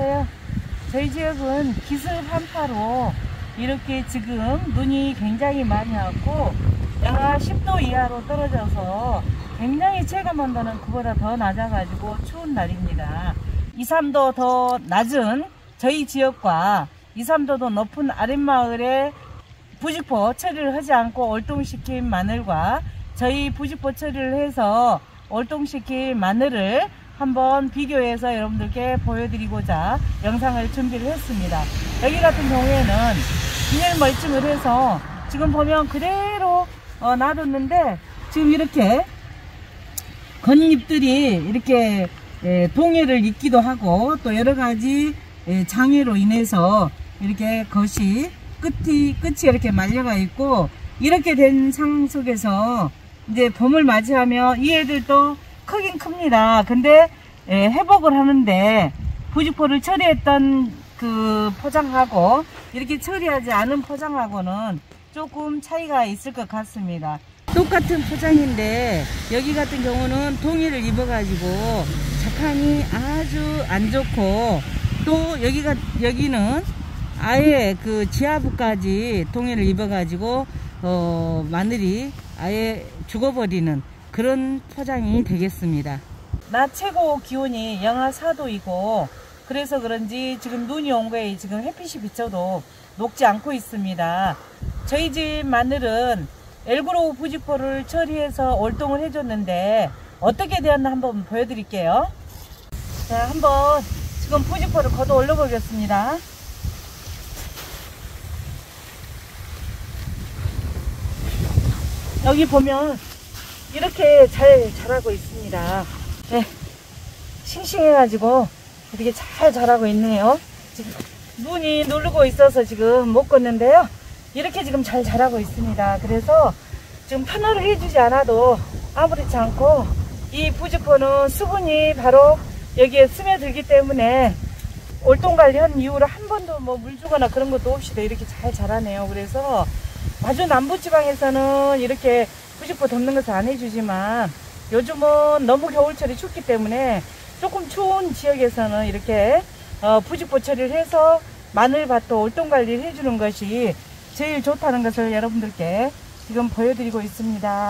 안녕하세요. 저희 지역은 기습 한파로 이렇게 지금 눈이 굉장히 많이 왔고 영하 10도 이하로 떨어져서 굉장히 체감 온도는 그보다 더 낮아가지고 추운 날입니다. 2, 3도 더 낮은 저희 지역과 2, 3도 더 높은 아랫마을에 부직포 처리를 하지 않고 월동시킨 마늘과 저희 부직포 처리를 해서 월동시킨 마늘을 한번 비교해서 여러분들께 보여드리고자 영상을 준비를 했습니다. 여기 같은 경우에는 비닐 멀칭을 해서 지금 보면 그대로 어, 놔뒀는데 지금 이렇게 겉잎들이 이렇게 예, 동해를 입기도 하고 또 여러 가지 예, 장애로 인해서 이렇게 겉이 끝이 끝이 이렇게 말려가 있고 이렇게 된 상황 속에서 이제 봄을 맞이하며 이 애들도 크긴 큽니다. 근데 예, 회복을 하는데 부직포를 처리했던 그 포장하고 이렇게 처리하지 않은 포장하고는 조금 차이가 있을 것 같습니다. 똑같은 포장인데 여기 같은 경우는 동의를 입어가지고 작황이 아주 안 좋고 또 여기가 여기는 아예 그 지하부까지 동의를 입어가지고 어, 마늘이 아예 죽어버리는 그런 포장이 되겠습니다. 낮 최고 기온이 영하 4도이고 그래서 그런지 지금 눈이 온 거에 지금 햇빛이 비쳐도 녹지 않고 있습니다. 저희 집 마늘은 엘그로우 부직포를 처리해서 월동을 해줬는데 어떻게 되었나 한번 보여드릴게요. 자 한번 지금 부직포를 걷어 올려 보겠습니다. 여기 보면 이렇게 잘 자라고 있습니다. 네, 싱싱해가지고 이렇게 잘 자라고 있네요. 지금 눈이 누르고 있어서 지금 못 걷는데요. 이렇게 지금 잘 자라고 있습니다. 그래서 지금 편화를 해주지 않아도 아무렇지 않고 이 부직포는 수분이 바로 여기에 스며들기 때문에 올동 관리한 이후로 한 번도 뭐 물 주거나 그런 것도 없이도 이렇게 잘 자라네요. 그래서 아주 남부지방에서는 이렇게 부직포 덮는 것을 안 해주지만 요즘은 너무 겨울철이 춥기 때문에 조금 추운 지역에서는 이렇게 어, 부직포 처리를 해서 마늘밭도 올동 관리를 해주는 것이 제일 좋다는 것을 여러분들께 지금 보여드리고 있습니다.